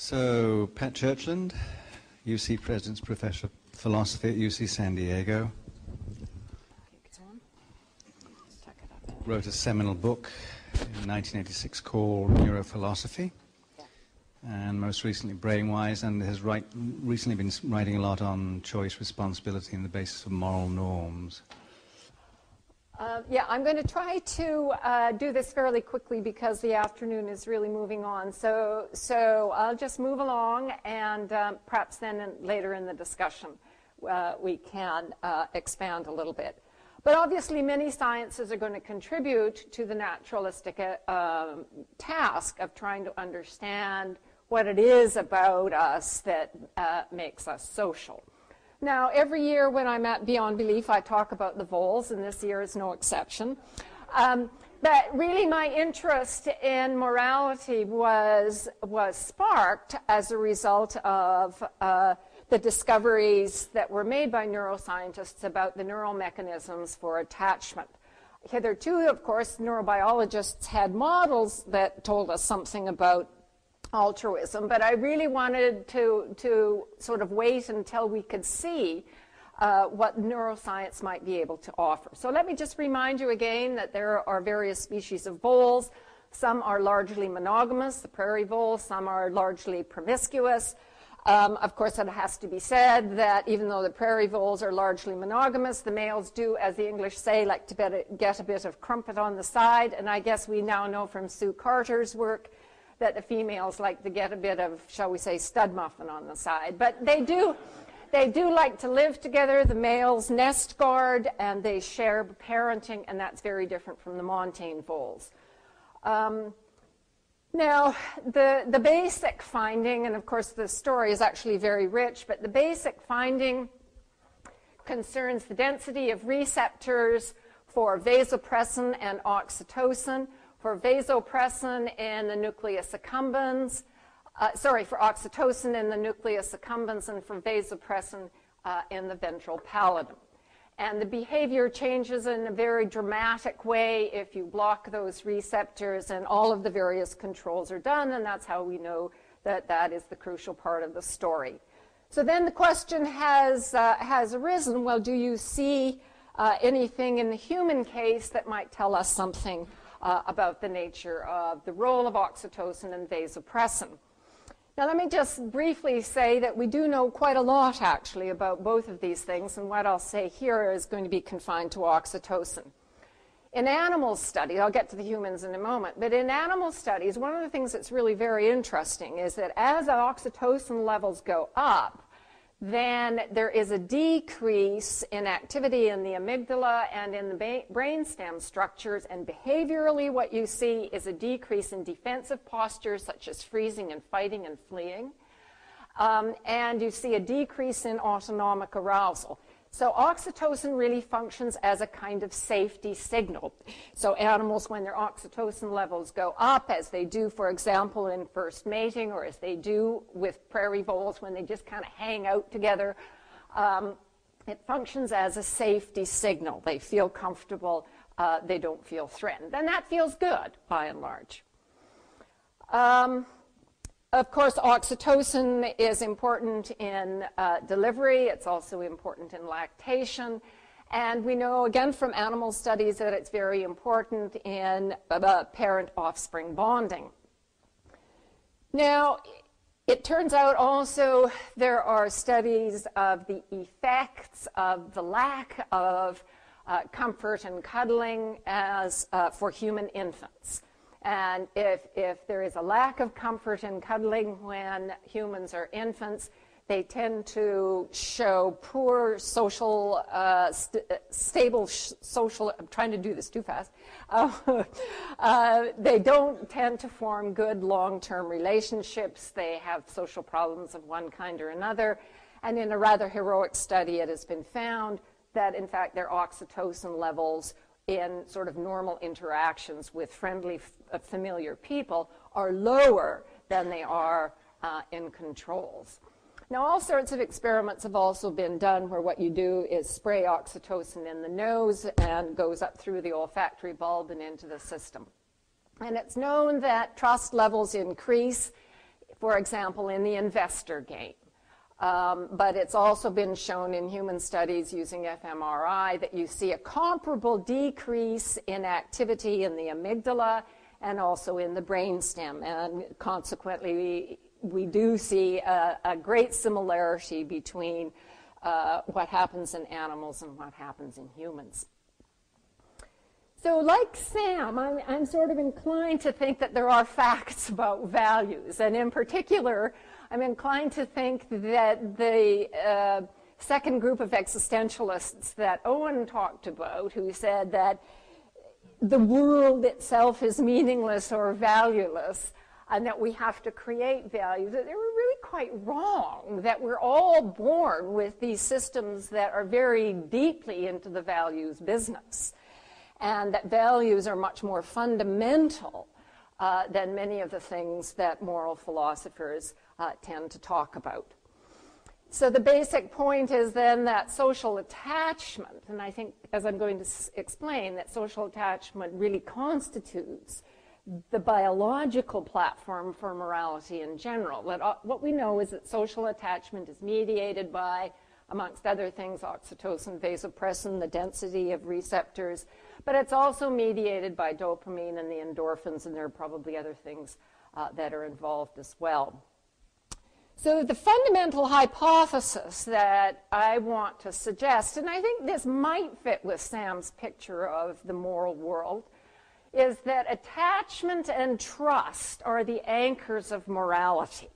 So, Pat Churchland, UC President's Professor of Philosophy at UC San Diego, wrote a seminal book in 1986 called Neurophilosophy, and most recently Brainwise, and has write, recently been writing a lot on choice, responsibility, and the basis of moral norms. Uh, yeah, I'm going to try to uh, do this fairly quickly because the afternoon is really moving on. So, so I'll just move along, and um, perhaps then in, later in the discussion uh, we can uh, expand a little bit. But obviously, many sciences are going to contribute to the naturalistic uh, um, task of trying to understand what it is about us that uh, makes us social. Now, every year when I'm at Beyond Belief, I talk about the voles, and this year is no exception. Um, but really, my interest in morality was, was sparked as a result of uh, the discoveries that were made by neuroscientists about the neural mechanisms for attachment. Hitherto, of course, neurobiologists had models that told us something about altruism, but I really wanted to, to sort of wait until we could see uh, what neuroscience might be able to offer. So let me just remind you again that there are various species of voles. Some are largely monogamous, the prairie vole, some are largely promiscuous. Um, of course, it has to be said that even though the prairie voles are largely monogamous, the males do, as the English say, like to get a bit of crumpet on the side. And I guess we now know from Sue Carter's work that the females like to get a bit of, shall we say, stud muffin on the side. But they do, they do like to live together. The males nest guard and they share parenting, and that's very different from the montane voles. Um, now, the, the basic finding, and of course the story is actually very rich, but the basic finding concerns the density of receptors for vasopressin and oxytocin for vasopressin in the nucleus accumbens, uh, sorry, for oxytocin in the nucleus accumbens and for vasopressin uh, in the ventral pallidum. And the behavior changes in a very dramatic way if you block those receptors, and all of the various controls are done, and that's how we know that that is the crucial part of the story. So then the question has, uh, has arisen well, do you see uh, anything in the human case that might tell us something uh, about the nature of the role of oxytocin and vasopressin. Now, let me just briefly say that we do know quite a lot, actually, about both of these things, and what I'll say here is going to be confined to oxytocin. In animal studies, I'll get to the humans in a moment, but in animal studies, one of the things that's really very interesting is that as oxytocin levels go up, then there is a decrease in activity in the amygdala and in the brainstem structures. And behaviorally, what you see is a decrease in defensive postures such as freezing and fighting and fleeing. Um, and you see a decrease in autonomic arousal. So oxytocin really functions as a kind of safety signal. So animals, when their oxytocin levels go up, as they do, for example, in first mating, or as they do with prairie voles when they just kind of hang out together, um, it functions as a safety signal. They feel comfortable. Uh, they don't feel threatened. And that feels good, by and large. Um, of course, oxytocin is important in uh, delivery. It's also important in lactation. And we know, again, from animal studies that it's very important in uh, parent-offspring bonding. Now, it turns out also there are studies of the effects of the lack of uh, comfort and cuddling as uh, for human infants. And if, if there is a lack of comfort in cuddling when humans are infants, they tend to show poor social, uh, st- stable social, I'm trying to do this too fast. Uh, uh, they don't tend to form good long term relationships. They have social problems of one kind or another. And in a rather heroic study, it has been found that, in fact, their oxytocin levels in sort of normal interactions with friendly, uh, familiar people are lower than they are uh, in controls. Now, all sorts of experiments have also been done where what you do is spray oxytocin in the nose and goes up through the olfactory bulb and into the system. And it's known that trust levels increase for example, in the investor game. Um, but it's also been shown in human studies using fMRI that you see a comparable decrease in activity in the amygdala and also in the brainstem. And consequently, we, do see a, a great similarity between uh, what happens in animals and what happens in humans. So, like Sam, I'm, I'm, sort of inclined to think that there are facts about values. And in particular, I'm inclined to think that the uh, second group of existentialists that Owen talked about, who said that the world itself is meaningless or valueless, and that we have to create values, that they were really quite wrong, that we're all born with these systems that are very deeply into the values business, and that values are much more fundamental uh, than many of the things that moral philosophers uh, tend to talk about. So the basic point is then that social attachment, and I think as I'm going to explain, that social attachment really constitutes the biological platform for morality in general. That, uh, what we know is that social attachment is mediated by, amongst other things, oxytocin, vasopressin, the density of receptors, but it's also mediated by dopamine and the endorphins, and there are probably other things uh, that are involved as well. So, the fundamental hypothesis that I want to suggest, and I think this might fit with Sam's picture of the moral world, is that attachment and trust are the anchors of morality.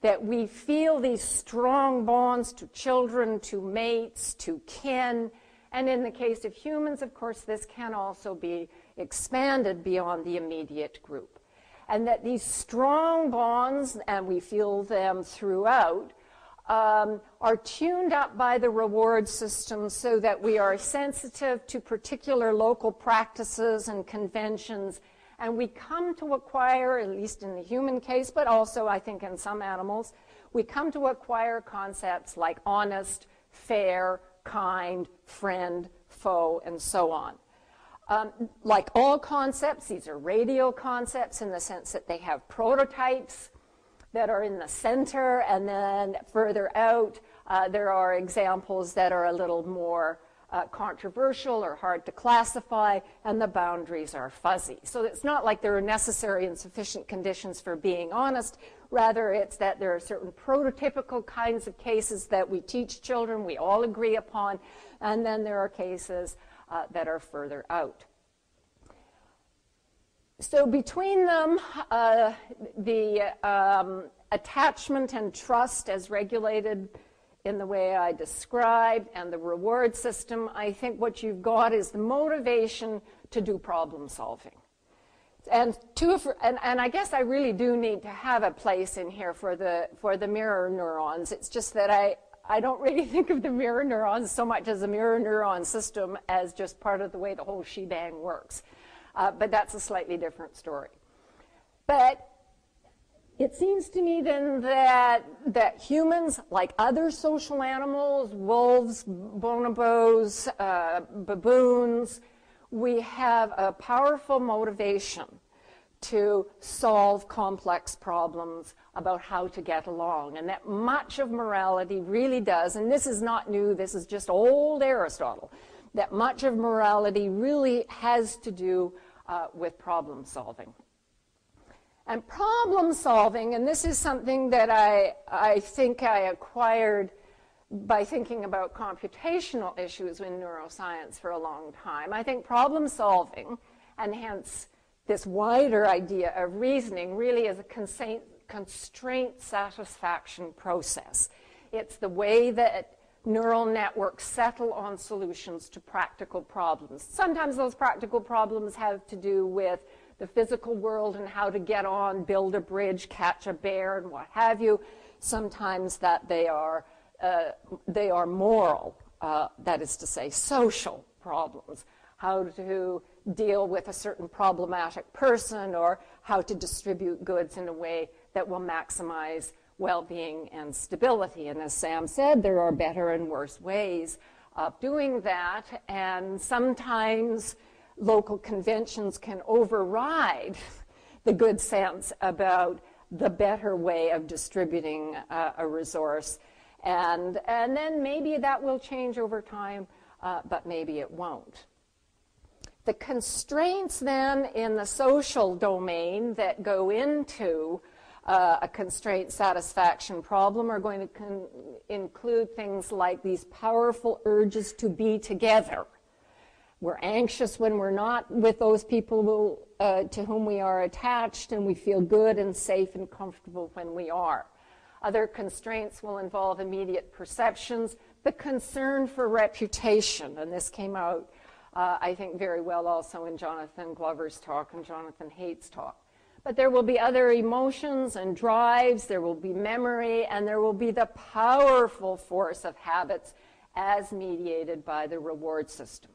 That we feel these strong bonds to children, to mates, to kin, and in the case of humans, of course, this can also be expanded beyond the immediate group and that these strong bonds, and we feel them throughout, um, are tuned up by the reward system so that we are sensitive to particular local practices and conventions. And we come to acquire, at least in the human case, but also I think in some animals, we come to acquire concepts like honest, fair, kind, friend, foe, and so on. Um, like all concepts, these are radial concepts in the sense that they have prototypes that are in the center, and then further out, uh, there are examples that are a little more uh, controversial or hard to classify, and the boundaries are fuzzy. So it's not like there are necessary and sufficient conditions for being honest. Rather, it's that there are certain prototypical kinds of cases that we teach children, we all agree upon, and then there are cases uh, that are further out. So between them, uh, the um, attachment and trust as regulated in the way I described and the reward system, I think what you've got is the motivation to do problem solving. And, to, and, and I guess I really do need to have a place in here for the, for the mirror neurons. It's just that I, I don't really think of the mirror neurons so much as a mirror neuron system as just part of the way the whole shebang works. Uh, but that's a slightly different story. But it seems to me then that, that humans, like other social animals, wolves, bonobos, uh, baboons, we have a powerful motivation to solve complex problems about how to get along. And that much of morality really does, and this is not new, this is just old Aristotle, that much of morality really has to do uh, with problem solving. And problem solving, and this is something that I, I think I acquired by thinking about computational issues in neuroscience for a long time. I think problem solving, and hence this wider idea of reasoning, really is a constraint, constraint satisfaction process. It's the way that neural networks settle on solutions to practical problems. Sometimes those practical problems have to do with the physical world and how to get on, build a bridge, catch a bear, and what have you. Sometimes that they are, uh, they are moral, uh, that is to say, social problems. How to deal with a certain problematic person or how to distribute goods in a way that will maximize well-being and stability. And as Sam said, there are better and worse ways of doing that, and sometimes local conventions can override the good sense about the better way of distributing uh, a resource. And, and then maybe that will change over time, uh, but maybe it won't. The constraints then in the social domain that go into uh, a constraint satisfaction problem are going to include things like these powerful urges to be together. We're anxious when we're not with those people who, uh, to whom we are attached, and we feel good and safe and comfortable when we are. Other constraints will involve immediate perceptions, the concern for reputation, and this came out, uh, I think, very well also in Jonathan Glover's talk and Jonathan Haidt's talk. But there will be other emotions and drives, there will be memory, and there will be the powerful force of habits as mediated by the reward system.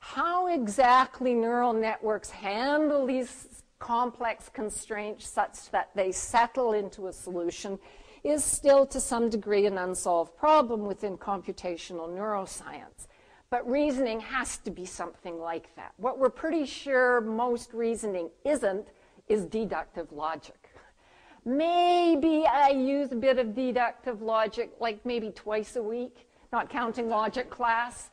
How exactly neural networks handle these complex constraints such that they settle into a solution is still to some degree an unsolved problem within computational neuroscience. But reasoning has to be something like that. What we're pretty sure most reasoning isn't is deductive logic. Maybe I use a bit of deductive logic like maybe twice a week, not counting logic class.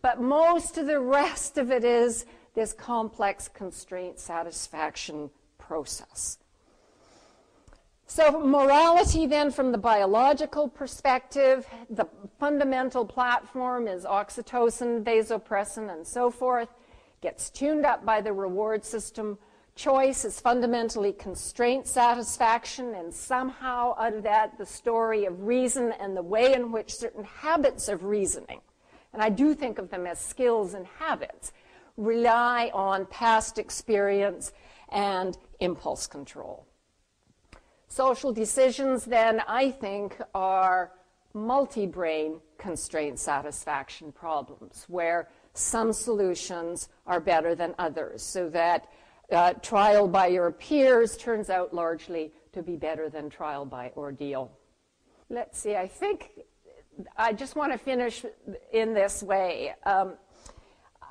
But most of the rest of it is this complex constraint satisfaction process. So, morality, then, from the biological perspective, the fundamental platform is oxytocin, vasopressin, and so forth, gets tuned up by the reward system choice is fundamentally constraint satisfaction, and somehow out of that, the story of reason and the way in which certain habits of reasoning, and I do think of them as skills and habits, rely on past experience and impulse control. Social decisions, then, I think, are multi brain constraint satisfaction problems where some solutions are better than others, so that uh, trial by your peers turns out largely to be better than trial by ordeal. Let's see, I think I just want to finish in this way. Um,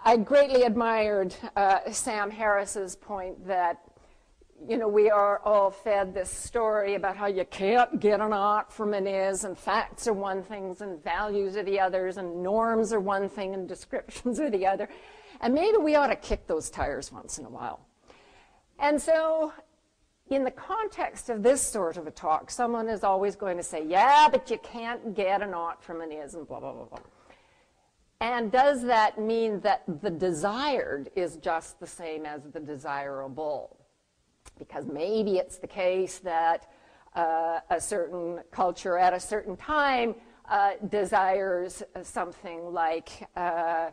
I greatly admired uh, Sam Harris's point that you know, we are all fed this story about how you can't get an ought from an is, and facts are one thing, and values are the others, and norms are one thing, and descriptions are the other. And maybe we ought to kick those tires once in a while. And so, in the context of this sort of a talk, someone is always going to say, yeah, but you can't get an ought from an is, and blah, blah, blah, blah. And does that mean that the desired is just the same as the desirable? Because maybe it's the case that uh, a certain culture at a certain time uh, desires something like uh,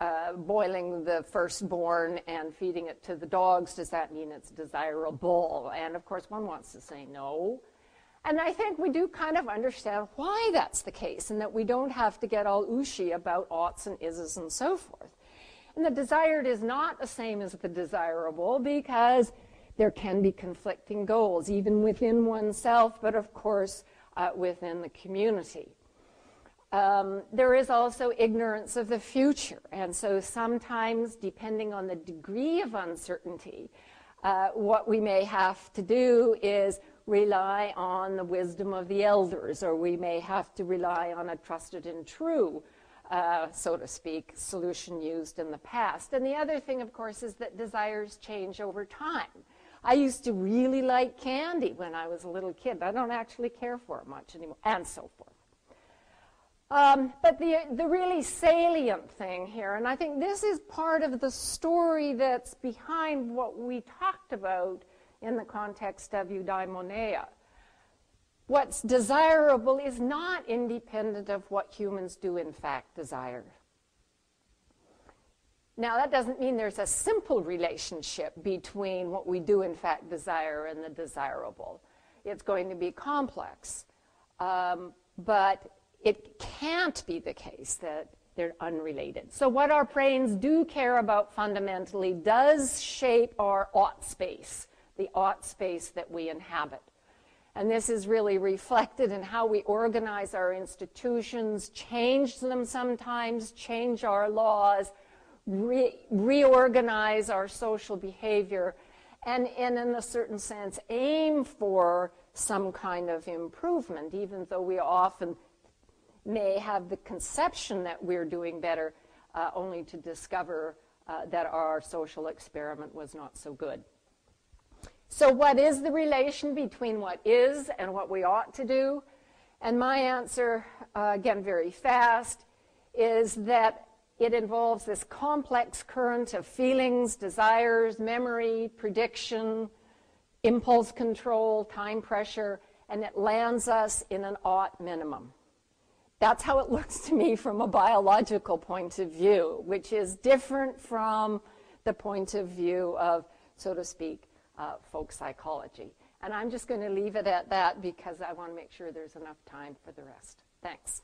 uh, boiling the firstborn and feeding it to the dogs, does that mean it's desirable? And of course, one wants to say no. And I think we do kind of understand why that's the case and that we don't have to get all ooshy about oughts and ises and so forth. And the desired is not the same as the desirable because there can be conflicting goals, even within oneself, but of course uh, within the community. Um, there is also ignorance of the future. And so sometimes, depending on the degree of uncertainty, uh, what we may have to do is rely on the wisdom of the elders, or we may have to rely on a trusted and true, uh, so to speak, solution used in the past. And the other thing, of course, is that desires change over time. I used to really like candy when I was a little kid. I don't actually care for it much anymore, and so forth. Um, but the, the really salient thing here, and I think this is part of the story that's behind what we talked about in the context of eudaimonia. What's desirable is not independent of what humans do in fact desire. Now, that doesn't mean there's a simple relationship between what we do in fact desire and the desirable. It's going to be complex. Um, but it can't be the case that they're unrelated. So, what our brains do care about fundamentally does shape our ought space, the ought space that we inhabit. And this is really reflected in how we organize our institutions, change them sometimes, change our laws, re- reorganize our social behavior, and, and in a certain sense aim for some kind of improvement, even though we often may have the conception that we're doing better, uh, only to discover uh, that our social experiment was not so good. So, what is the relation between what is and what we ought to do? And my answer, uh, again, very fast, is that it involves this complex current of feelings, desires, memory, prediction, impulse control, time pressure, and it lands us in an ought minimum. That's how it looks to me from a biological point of view, which is different from the point of view of, so to speak, uh, folk psychology. And I'm just going to leave it at that because I want to make sure there's enough time for the rest. Thanks.